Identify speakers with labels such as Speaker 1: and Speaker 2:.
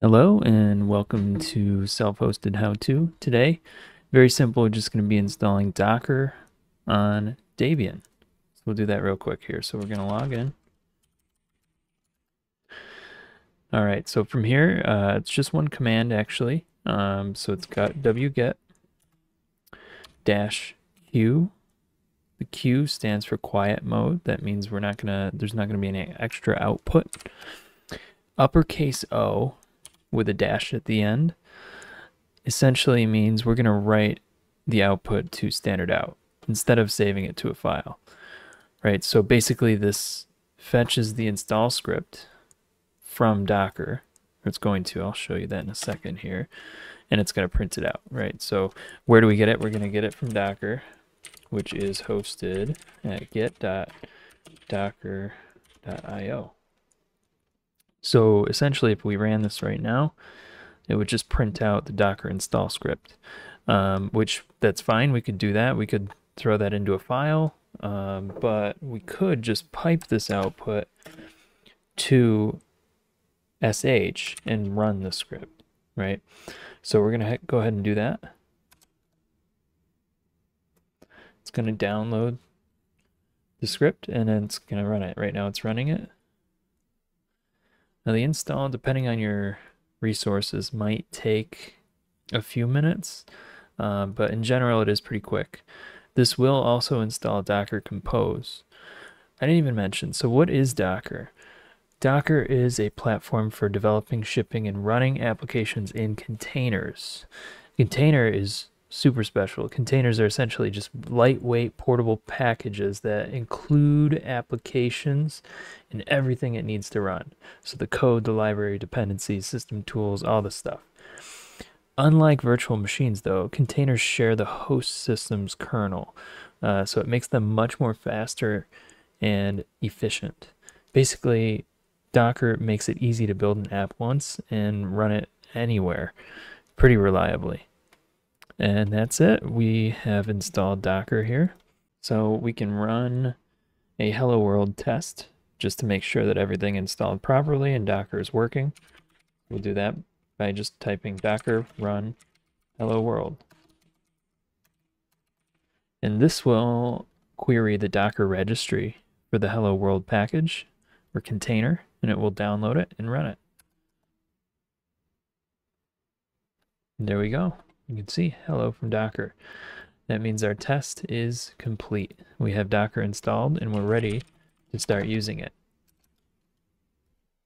Speaker 1: Hello and welcome to self-hosted how-to. Today, very simple, we're just going to be installing Docker on Debian. So we'll do that real quick here. So we're going to log in. All right, so from here, uh, it's just one command actually. Um, so it's got wget dash q. The q stands for quiet mode. That means we're not gonna, there's not gonna be any extra output. Uppercase O with a dash at the end essentially means we're going to write the output to standard out instead of saving it to a file. Right? So basically this fetches the install script from Docker. It's going to, I'll show you that in a second here. And it's going to print it out, right? So where do we get it? We're going to get it from Docker, which is hosted at get.docker.io. So essentially, if we ran this right now, it would just print out the Docker install script, um, which that's fine. We could do that. We could throw that into a file, um, but we could just pipe this output to sh and run the script, right? So we're going to go ahead and do that. It's going to download the script and then it's going to run it. Right now it's running it. Now the install, depending on your resources, might take a few minutes, uh, but in general it is pretty quick. This will also install Docker Compose. I didn't even mention, so what is Docker? Docker is a platform for developing, shipping, and running applications in containers. Container is super special. Containers are essentially just lightweight portable packages that include applications and everything it needs to run. So the code, the library, dependencies, system tools, all the stuff. Unlike virtual machines, though, containers share the host system's kernel, uh, so it makes them much more faster and efficient. Basically, Docker makes it easy to build an app once and run it anywhere pretty reliably. And that's it. We have installed Docker here. So we can run a hello world test just to make sure that everything installed properly and Docker is working. We'll do that by just typing docker run hello world. And this will query the Docker registry for the hello world package or container, and it will download it and run it. And there we go. You can see hello from Docker. That means our test is complete. We have Docker installed and we're ready to start using it.